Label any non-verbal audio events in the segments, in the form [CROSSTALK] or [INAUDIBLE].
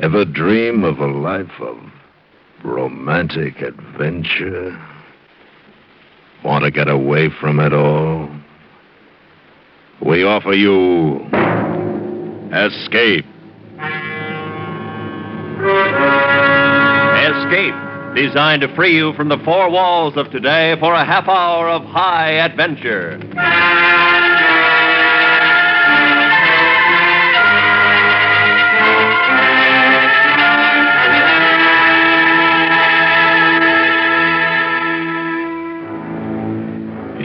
Ever dream of a life of romantic adventure? Want to get away from it all? We offer you Escape. Escape, designed to free you from the four walls of today for a half hour of high adventure.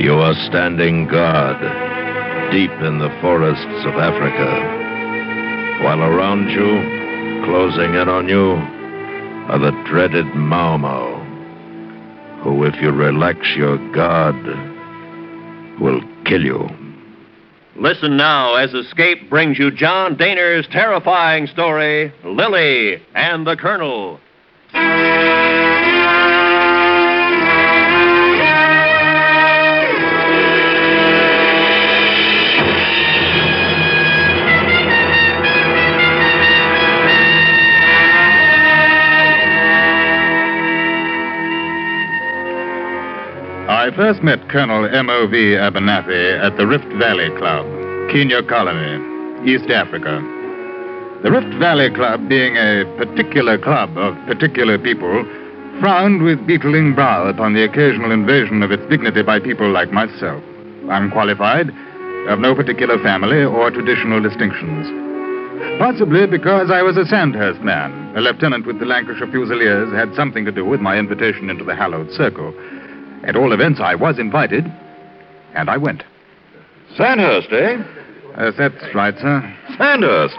You are standing guard deep in the forests of Africa, while around you, closing in on you, are the dreaded Mau Mau, who, if you relax your guard, will kill you. Listen now as Escape brings you John Dehner's terrifying story, Lili and the Colonel. I first met Colonel M.O.V. Abernathy at the Rift Valley Club, Kenya Colony, East Africa. The Rift Valley Club, being a particular club of particular people, frowned with beetling brow upon the occasional invasion of its dignity by people like myself, unqualified, of no particular family or traditional distinctions. Possibly because I was a Sandhurst man, a lieutenant with the Lancashire Fusiliers, had something to do with my invitation into the hallowed circle. At all events, I was invited, and I went. Sandhurst, eh? Uh, that's right, sir. Sandhurst.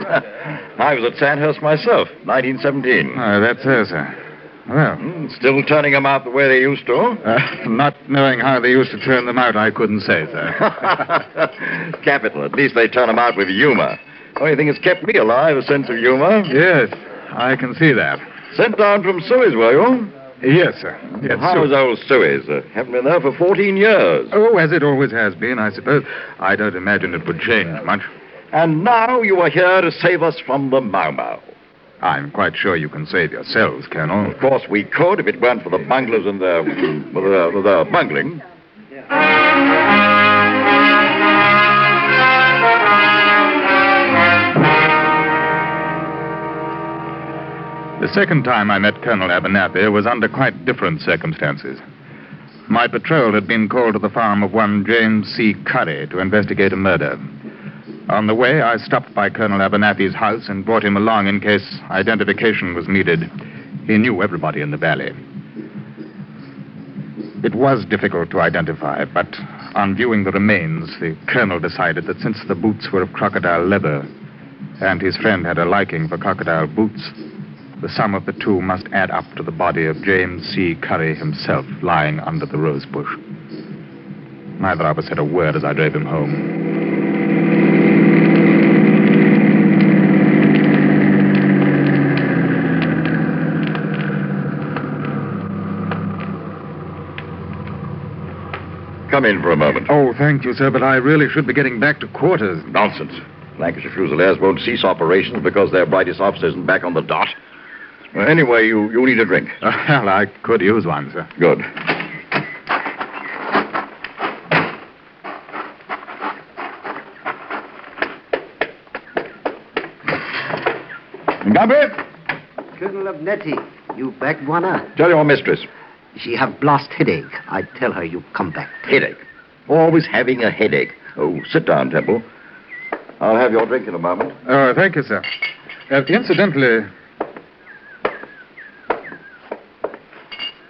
I was at Sandhurst myself, 1917. Uh, that's her, sir. Well, Hmm, Still turning them out the way they used to? uh, not knowing how they used to turn them out, I couldn't say, sir. [LAUGHS] Capital. At least they turn them out with humor. Only thing that's kept me alive, a sense of humor. yes, I can see that. Sent down from Suez, were you? Yes, sir. Yes, How sir. was old Suez? Uh, haven't been there for 14 years. Oh, as it always has been, I suppose. I don't imagine it would change much. And now you are here to save us from the Mau Mau. I'm quite sure you can save yourselves, Colonel. Of course, we could if it weren't for the bunglers and their, well, [LAUGHS] their, their bungling. Second time I met Colonel Abernathy was under quite different circumstances. My patrol had been called to the farm of one James C. Curry to investigate a murder. On the way, I stopped by Colonel Abernathy's house and brought him along in case identification was needed. He knew everybody in the valley. It was difficult to identify, but on viewing the remains, the colonel decided that since the boots were of crocodile leather and his friend had a liking for crocodile boots, the sum of the two must add up to the body of James C. Curry himself lying under the rose bush. Neither of us said a word as I drove him home. Come in for a moment. Oh, thank you, sir, but I really should be getting back to quarters. Nonsense. Lancashire Fusiliers won't cease operations because their brightest officer isn't back on the dot. Well, anyway, you, you need a drink. [LAUGHS] well, I could use one, sir. Good. Gabby, Colonel of Nettie, you back, Bwana? tell your mistress. She have blast headache. I tell her you come back. Headache. Always having a headache. Oh, sit down, Temple. I'll have your drink in a moment. Oh, thank you, sir. Uh, incidentally,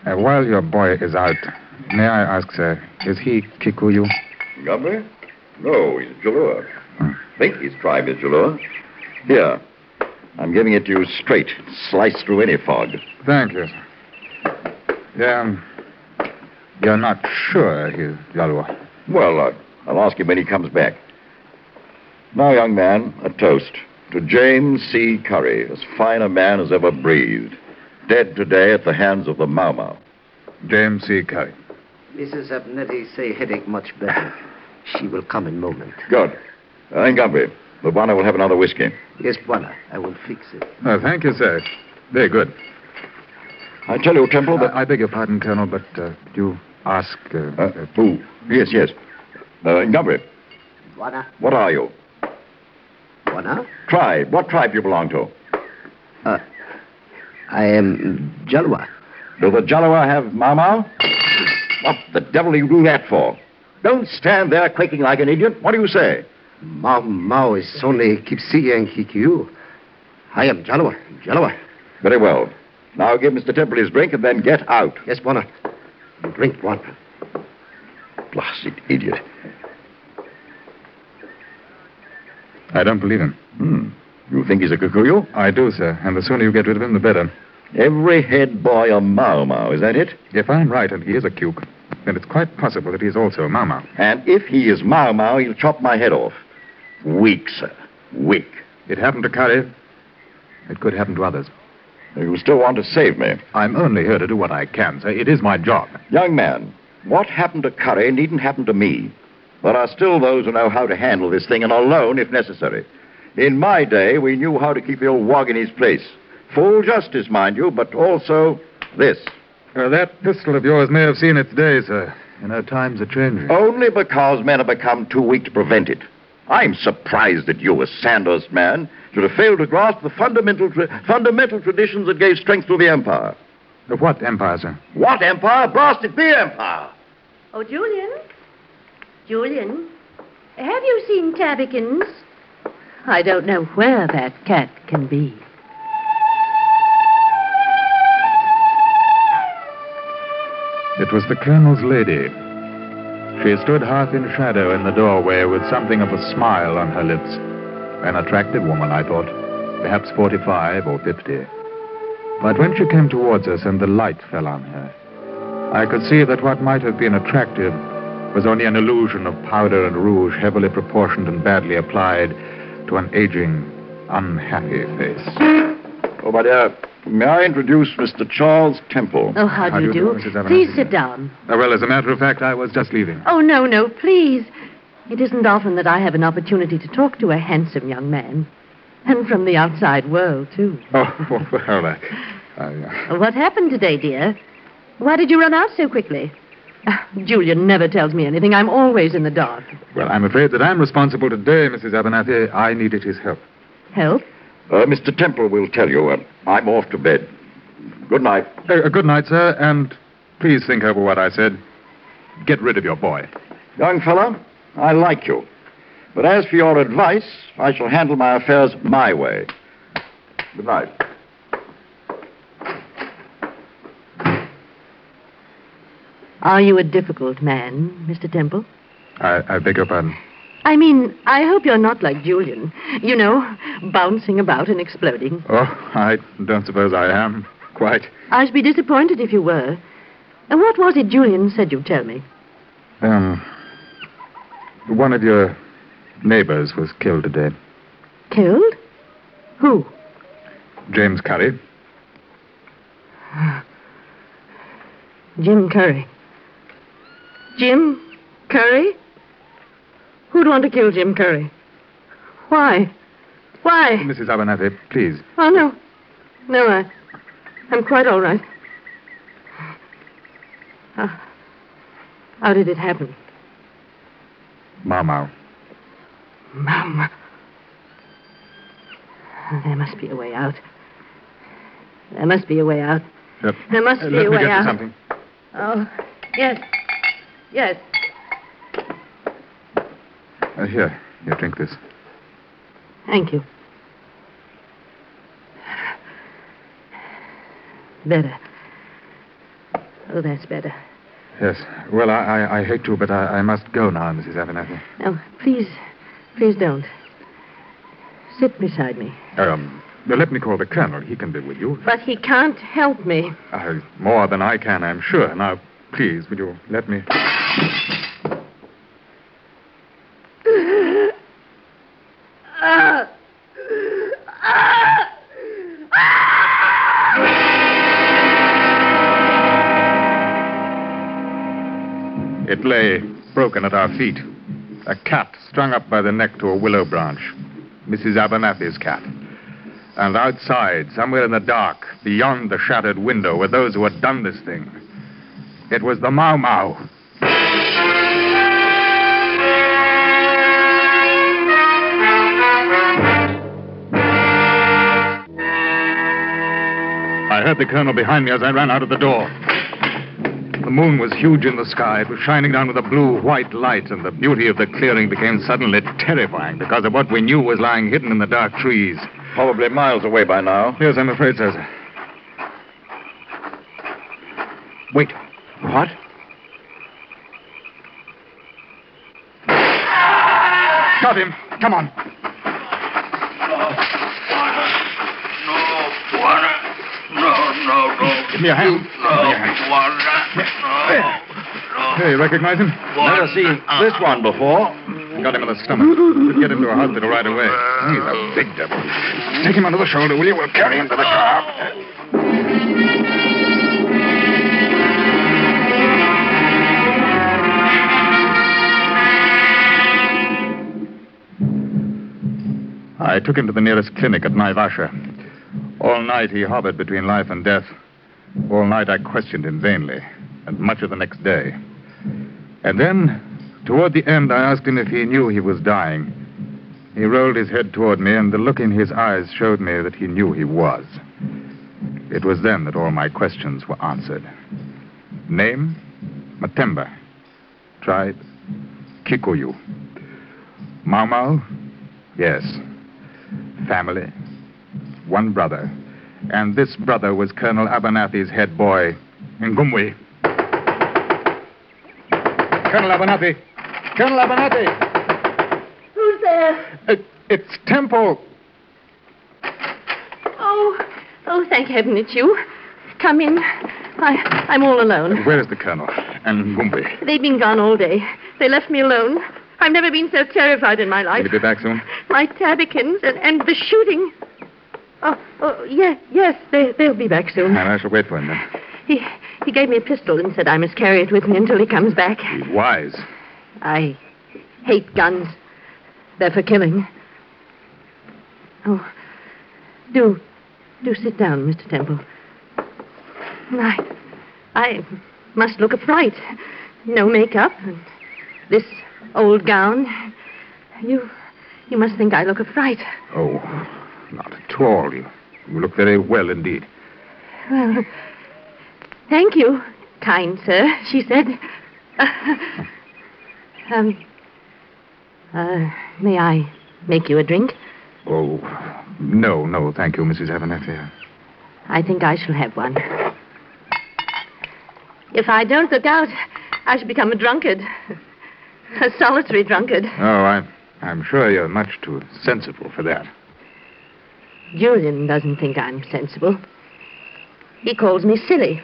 uh, while your boy is out, may I ask, sir, is he Kikuyu? Gabby? No, he's Jalua. Hmm. think his tribe is Jalua. Here. I'm giving it to you straight. Slice through any fog. Thank you, sir. Yeah, you're not sure he's Yalua. Well, uh, I'll ask him when he comes back. Now, young man, a toast to James C. Curry, as fine a man as ever breathed. Dead today at the hands of the Mau Mau. James C. Curry. Mrs. Abnetti say headache much better. [LAUGHS] She will come in moment. Good. Uh, Ngambri, The Bwana will have another whiskey. Yes, Bwana. I will fix it. Oh, thank you, sir. Very good. I tell you, Temple, that... I, I beg your pardon, Colonel, but uh, you ask. Uh, Uh, who? Yes, yes. Uh, Gumry, Bwana. what are you? Bwana? Tribe. What tribe you belong to? Uh, I am Jalwa. Do the Jalawa have Mau What the devil do you do that for? Don't stand there quaking like an idiot. What do you say? Mau Mau is only Kipsi and Kikuyu. I am Jalwa. Jalwa. Very well. Now give Mr. Temple his drink and then get out. Yes. You drink Bwana. Blasted idiot. I don't believe him. Hmm. You think he's a Kikuyu? I do, sir, and the sooner you get rid of him, the better. Every head boy a Mau Mau, is that it? If I'm right and he is a Cuke, then it's quite possible that he's also a Mau And if he is Mau Mau, he'll chop my head off. Weak, sir. Weak. It happened to Curry. It could happen to others. You still want to save me. I'm only here to do what I can, sir. It is my job. Young man, what happened to Curry needn't happen to me. There are still those who know how to handle this thing and alone if necessary. In my day, we knew how to keep the old wog in his place. Full justice, mind you, but also this. Uh, that pistol of yours may have seen its day, sir. You know, times are changing. Only because men have become too weak to prevent it. I'm surprised that you, a Sandhurst man, should have failed to grasp the fundamental, tra- fundamental traditions that gave strength to the empire. Of what empire, sir? What empire? Blast it, the empire! Oh, Julian? Julian? Have you seen Tabbykins? I don't know where that cat can be. It was the colonel's lady. She stood half in shadow in the doorway with something of a smile on her lips. An attractive woman, I thought. Perhaps 45 or 50. But when she came towards us and the light fell on her, I could see that what might have been attractive was only an illusion of powder and rouge heavily proportioned and badly applied to an aging, unhappy face. Oh, my dear, may I introduce Mr. Charles Temple? Oh, how do How you do you do? do, Mrs. Please sit down. Uh, well, as a matter of fact, I was just leaving. Oh, no, no, please. It isn't often that I have an opportunity to talk to a handsome young man. And from the outside world, too. [LAUGHS] Oh, well, I, I, uh, What happened today, dear? Why did you run out so quickly? [LAUGHS] Ah, Julian never tells me anything. I'm always in the dark. well, I'm afraid that I'm responsible today, Mrs. Abernathy. I needed his help. Help? Uh, Mr. Temple will tell you. Uh, I'm off to bed. Good night. Uh, good night, sir, and please think over what I said. Get rid of your boy. Young fellow, I like you. But as for your advice, I shall handle my affairs my way. Good night. Are you a difficult man, Mr. Temple? I, I beg your pardon. I mean, I hope you're not like Julian. You know, bouncing about and exploding. Oh, I don't suppose I am. Quite. I should be disappointed if you were. And what was it Julian said you'd tell me? Um, one of your neighbors was killed today. Killed? Who? James Curry. Jim Curry. Jim Curry? Who'd want to kill Jim Curry? Why? Why? Mrs. Abernathy, please. Oh, no. No, I, I'm quite all right. How, how did it happen? Mau Mau. Mama. There must be a way out. There must be a way out. Yep. There must Uh, be a way out. something. Oh, yes. Yes. Uh, here, you drink this. Thank you. Better. Oh, that's better. Yes. Well, I, I, I hate to, but I, I must go now, Mrs. Abernathy. No, please, please don't. Sit beside me. Um, let me call the colonel. He can be with you. But he can't help me. Uh, more than I can, I'm sure. Now, please, would you let me? It lay broken at our feet, a cat strung up by the neck to a willow branch. Mrs. Abernathy's cat. And outside, somewhere in the dark, beyond the shattered window, were those who had done this thing. It was the Mau Mau. I heard the colonel behind me as I ran out of the door. The moon was huge in the sky. It was shining down with a blue white light, and the beauty of the clearing became suddenly terrifying because of what we knew was lying hidden in the dark trees. Probably miles away by now. Yes, I'm afraid so, sir. Wait. What? Got him. Come on. Give me a hand. Give me a hand. Hey, you recognize him? Never seen this one before. Got him in the stomach. Should get him to a hospital right away. He's a big devil. Take him under the shoulder, will you? We'll carry him to the car. I took him to the nearest clinic at Naivasha. All night he hovered between life and death. All night I questioned him vainly, and much of the next day. And then, toward the end, I asked him if he knew he was dying. He rolled his head toward me, and the look in his eyes showed me that he knew he was. It was then that all my questions were answered. Name? Matemba. Tribe? Kikuyu. Mau Mau? Yes. Family? One brother. And this brother was Colonel Abernathy's head boy, Ngumwe. Colonel Abernathy! Colonel Abernathy! Who's there? It, it's Temple. Oh, oh, thank heaven it's you. Come in. I, I'm all alone. Where is the Colonel? And Ngumwe? They've been gone all day. They left me alone. I've never been so terrified in my life. Will he be back soon? My Tabikins and, and the shooting. Oh, oh, yes, yes, they, they'll be back soon. And I shall wait for him then. He, he gave me a pistol and said I must carry it with me until he comes back. He's wise. I hate guns. They're for killing. Oh, do, do sit down, Mr. Temple. I, I must look a fright. No makeup, and this old gown. You, you must think I look a fright. Oh, not at all. You, you look very well indeed. Well, thank you, kind sir, she said. [LAUGHS] um, uh, may I make you a drink? Oh, no, no, thank you, Mrs. Abernathy. I think I shall have one. If I don't look out, I shall become a drunkard. A solitary drunkard. Oh, I'm, I'm sure you're much too sensible for that. Julian doesn't think I'm sensible. He calls me silly.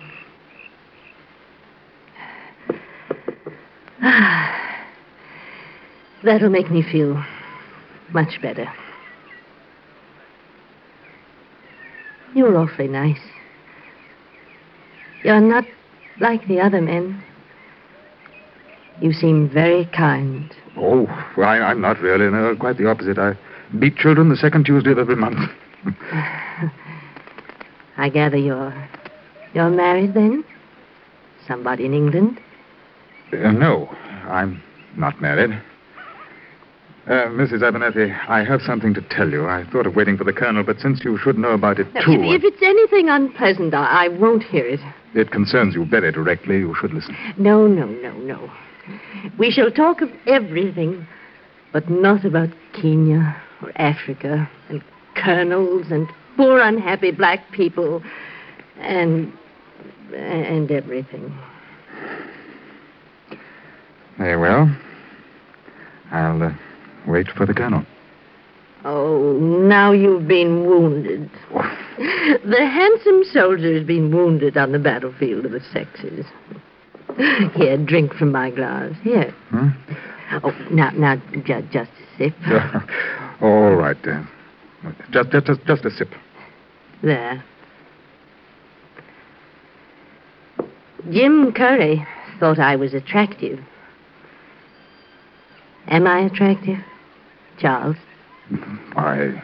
[SIGHS] That'll make me feel much better. You're awfully nice. You're not like the other men. You seem very kind. Oh, I, I'm not really. No, quite the opposite. I beat children the second Tuesday of every month. I gather you're you're married then? Somebody in England? Uh, no, I'm not married. Uh, Mrs. Abernathy, I have something to tell you. I thought of waiting for the colonel, but since you should know about it Now, too, if, if it's anything unpleasant, I, I won't hear it. it concerns you very directly. You should listen. No, no, no, no. We shall talk of everything, but not about Kenya or Africa and colonels and poor unhappy black people and and everything. Very well. I'll uh, wait for the colonel. Oh, now you've been wounded. The handsome soldier's been wounded on the battlefield of the sexes. Here, drink from my glass. Here. Hmm? Oh, now, now, ju- just a sip. [LAUGHS] All right. Uh, just, just, just, just a sip. There. Jim Curry thought I was attractive. Am I attractive, Charles? Mm-hmm. I.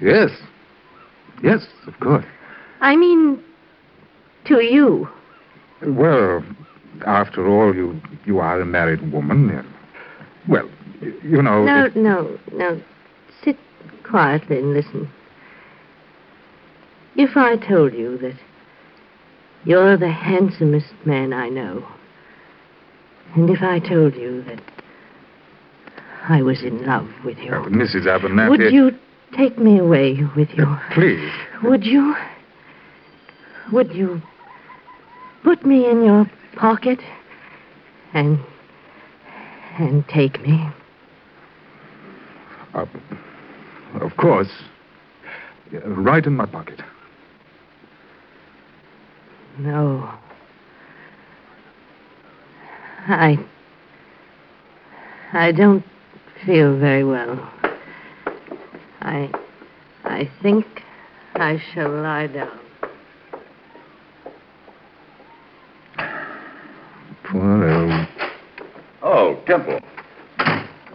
Yes. Yes, of course. I mean, to you. Well, after all, you you are a married woman. Well, you know. No, it- no, no. Sit quietly and listen. If I told you that you're the handsomest man I know, and if I told you that I was in love with you, uh, Mrs. Abernathy. would you take me away with you? Please. Would you? Would you put me in your pocket and and take me? Uh, of course. Yeah, Right in my pocket. No. I I don't feel very well. I I think I shall lie down. Poor old. Oh, Temple.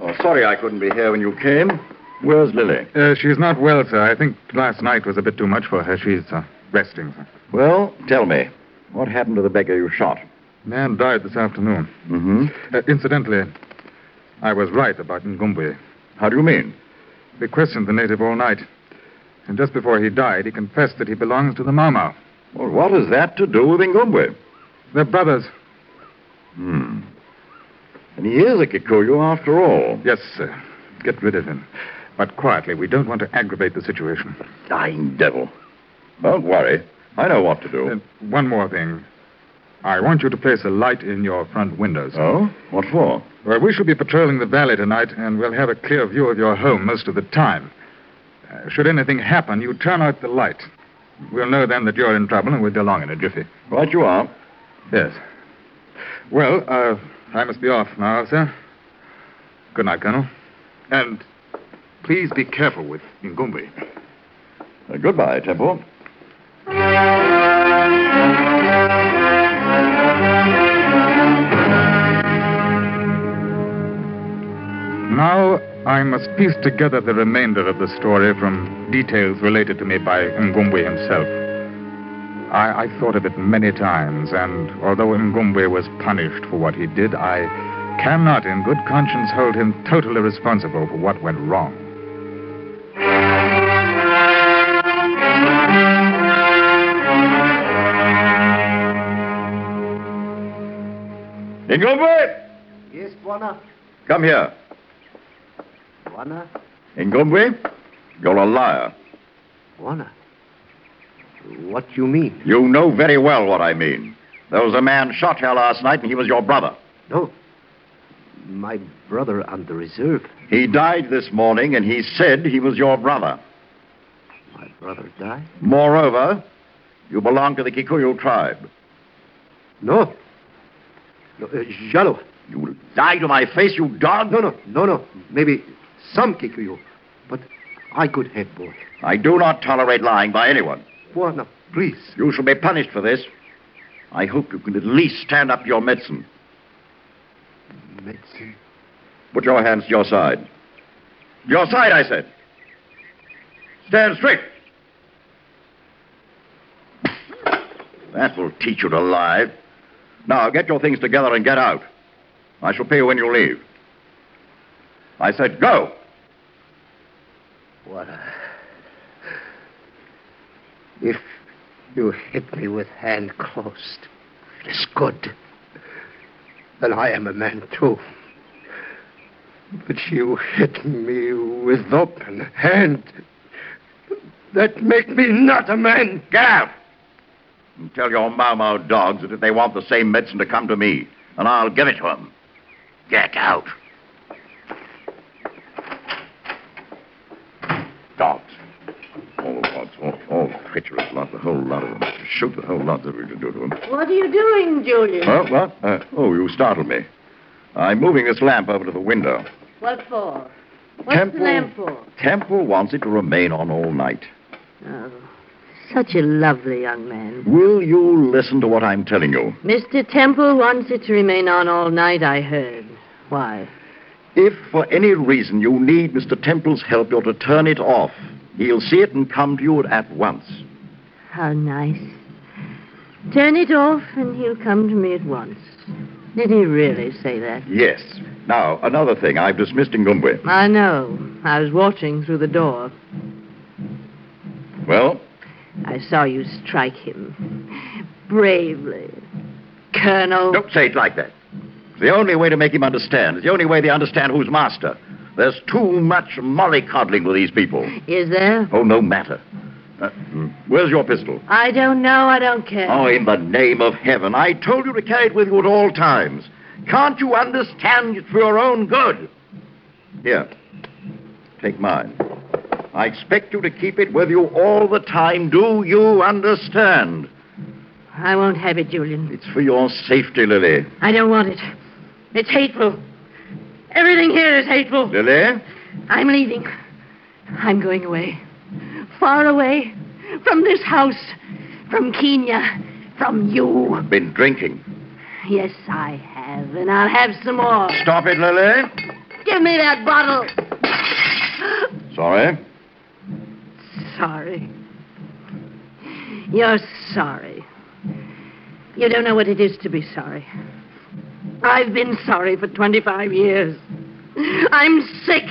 Oh, sorry I couldn't be here when you came. Where's Lili? Uh, she's not well, sir. I think last night was a bit too much for her. She's uh, resting, sir. Well, tell me, what happened to the beggar you shot? Man died this afternoon. Mm-hmm. Uh, incidentally, I was right about Ngumbi. How do you mean? We questioned the native all night. And just before he died, he confessed that he belongs to the Mau Mau. Well, what has that to do with Ngumbe? They're brothers. Hmm. And he is a Kikuyu after all. Yes, sir. Get rid of him. But quietly, we don't want to aggravate the situation. Dying devil. Don't worry. I know what to do. Uh, one more thing. I want you to place a light in your front windows. oh? What for? Well, we shall be patrolling the valley tonight, and we'll have a clear view of your home most of the time. Uh, should anything happen, you turn out the light. We'll know then that you're in trouble, and we'll be along in a jiffy. Right you are. Yes. Well, uh, I must be off now, sir. Good night, Colonel. And please be careful with Ngumbi. Uh, goodbye, Temple. Now, I must piece together the remainder of the story from details related to me by Ngumbi himself. I, I thought of it many times, and although Ngumbi was punished for what he did, I cannot in good conscience hold him totally responsible for what went wrong. Ngumbe! Yes, Bwana. Come here. Bwana. Ngumbe, you're a liar. Bwana. What do you mean? You know very well what I mean. There was a man shot here last night, and he was your brother. No. My brother on the reserve. He died this morning, and he said he was your brother. My brother died? Moreover, you belong to the Kikuyu tribe. No. No, uh, Jalo. You will die to my face, you dog. No, no, no, no. Maybe some Kikuyu. But I could head both. I do not tolerate lying by anyone. Bwana, please. You shall be punished for this. I hope you can at least stand up to your medicine. Medicine. Put your hands to your side. Your side, I said. Stand straight. That will teach you to lie. Now, get your things together and get out. I shall pay you when you leave. I said, go. Bwana. If you hit me with hand closed, it is good. Then I am a man too. But you hit me with open hand. That make me not a man. Get out. And tell your Mau Mau dogs that if they want the same medicine to come to me, and I'll give it to them. Get out. Dogs. All all, treacherous lot, the whole lot of them. Shoot the whole lot that we can do to them. What are you doing, Julian? Huh? What? Uh, oh, you startled me. I'm moving this lamp over to the window. What for? What's Temple. the lamp for? Temple wants it to remain on all night. Oh, such a lovely young man. Will you listen to what I'm telling you? Mr. Temple wants it to remain on all night, I heard. Why? If for any reason you need Mr. Temple's help, you're to turn it off. He'll see it and come to you at once. How nice. Turn it off and he'll come to me at once. Did he really say that? Yes. Now, another thing. I've dismissed Ngumwe. I know. I was watching through the door. Well, I saw you strike him. Bravely. Colonel. don't say it like that. It's the only way to make him understand. It's the only way they understand who's master. There's too much mollycoddling with these people. Is there? Oh, no matter. Uh, where's your pistol? I don't know. I don't care. Oh, in the name of heaven. I told you to carry it with you at all times. Can't you understand it's for your own good? Here, take mine. I expect you to keep it with you all the time. Do you understand? I won't have it, Julian. It's for your safety, Lili. I don't want it. It's hateful. Everything here is hateful. Lili? I'm leaving. I'm going away. Far away. From this house. From Kenya. From you. I've Been drinking. Yes, I have. And I'll have some more. Stop it, Lili. Give me that bottle. Sorry. Sorry. You're sorry. You don't know what it is to be sorry. I've been sorry for 25 years. I'm sick.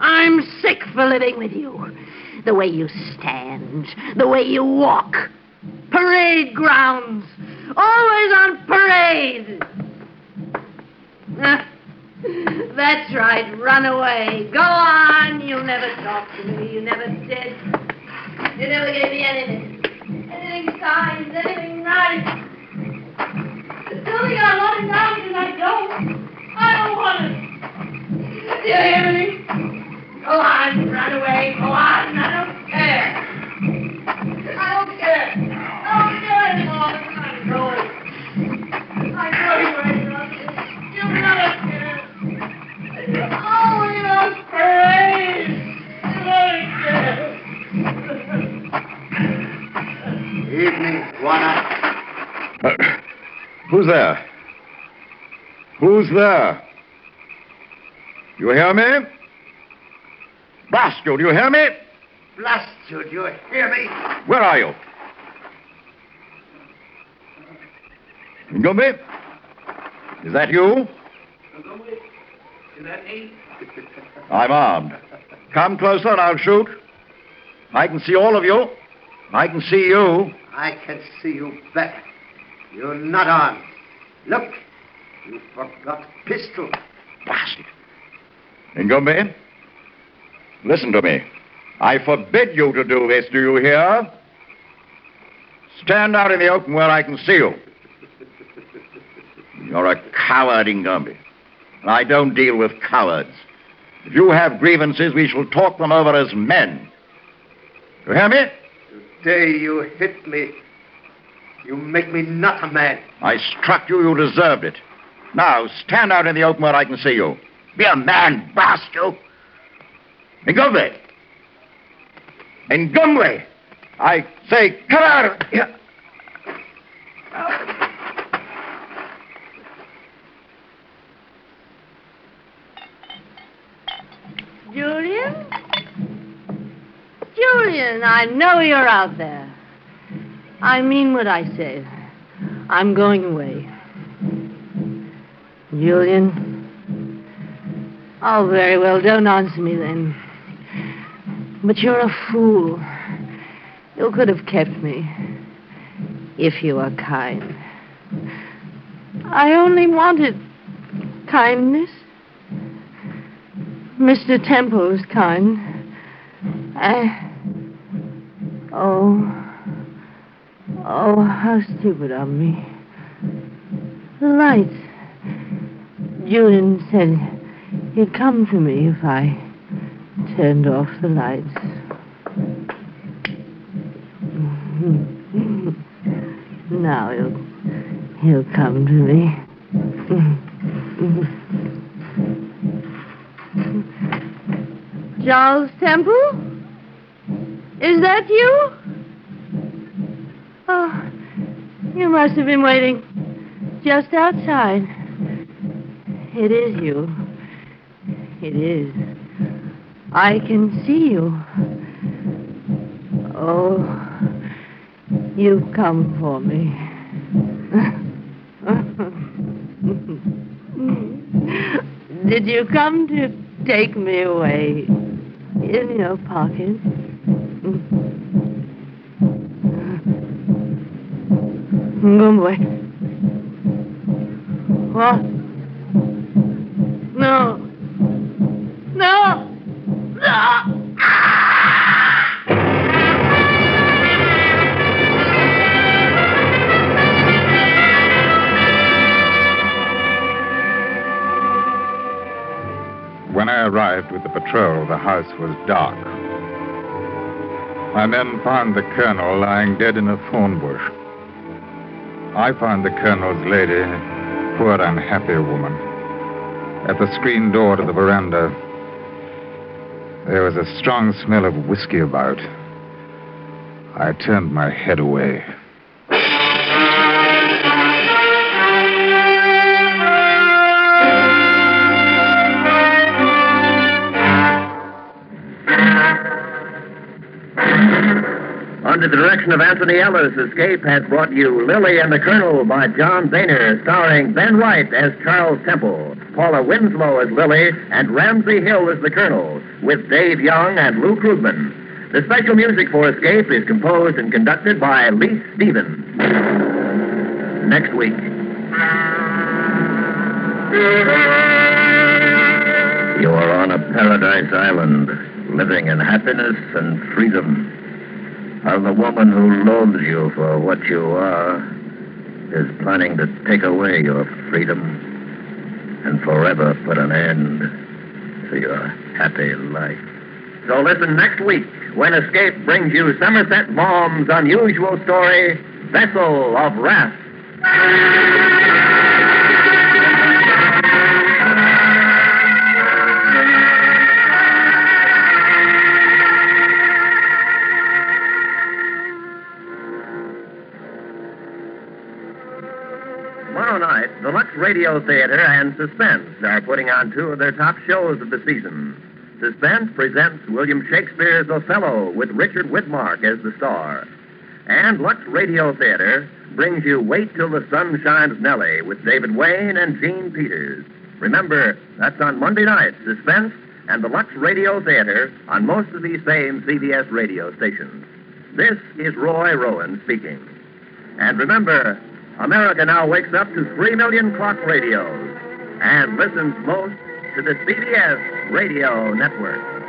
I'm sick for living with you. The way you stand, the way you walk. Parade grounds. Always on parade. Ah, That's right. Run away. Go on. You'll never talk to me. You never did. You never gave me anything. Anything kind, anything nice. Tell me I want it now because I don't. I don't want it. Do you hear me? Go on, run away. Go on. I don't care. I don't care. I don't care anymore. I'm going. I'm going right now. You'll never care. You're always on parade. You never care. Evening, Juana. Uh, who's there? Who's there? You hear me? Blast you, do you hear me? Blast you, do you hear me? Where are you? Ngumbi? Is that you? Is that me? [LAUGHS] I'm armed. Come closer and I'll shoot. I can see all of you. I can see you. I can see you better. You're not armed. Look, you forgot pistol. Blast it. Ngumbi, listen to me. I forbid you to do this, do you hear? Stand out in the open where I can see you. You're a coward. And I don't deal with cowards. If you have grievances, we shall talk them over as men. You hear me? Today you hit me, you make me not a man. I struck you, you deserved it. Now, stand out in the open where I can see you. Be a man, blast you. Ngumbi. Ngumbi. I say, come out of here. Julian? Julian, I know you're out there. I mean what I say. I'm going away. Julian? Oh, very well. Don't answer me then. But you're a fool. You could have kept me if you were kind. I only wanted kindness. Mr. Temple is kind. I. Oh. Oh, how stupid of me. The lights. Said he'd come to me if I turned off the lights. Now he'll, he'll come to me. Charles Temple? Is that you? Oh, you must have been waiting just outside. It is you. It is. I can see you. Oh, you've come for me. [LAUGHS] Did you come to take me away in your pocket? Away. What? With the patrol, the house was dark. My men found the colonel lying dead in a thorn bush. I found the colonel's lady, poor unhappy woman, at the screen door to the veranda. There was a strong smell of whiskey about. I turned my head away. Under the direction of Antony Ellis, Escape has brought you Lili and the Colonel by John Dehner, starring Ben Wright as Charles Temple, Paula Winslowe as Lili, and Ramsay Hill as the Colonel, with Dave Young and Lou Krugman. The special music for Escape is composed and conducted by Leith Stevens. Next week. You are on a paradise island, living in happiness and freedom. And the woman who loathes you for what you are is planning to take away your freedom and forever put an end to your happy life. So listen next week when Escape brings you Somerset Maugham's unusual story, Vessel of Wrath. Radio Theater and Suspense are putting on two of their top shows of the season. Suspense presents William Shakespeare's Othello with Richard Widmark as the star. And Lux Radio Theater brings you Wait Till the Sun Shines Nellie with David Wayne and Jean Peters. Remember, that's on Monday night, Suspense and the Lux Radio Theater on most of these same CBS radio stations. This is Roy Rowan speaking. And remember, America now wakes up to 3 million clock radios and listens most to the CBS radio network.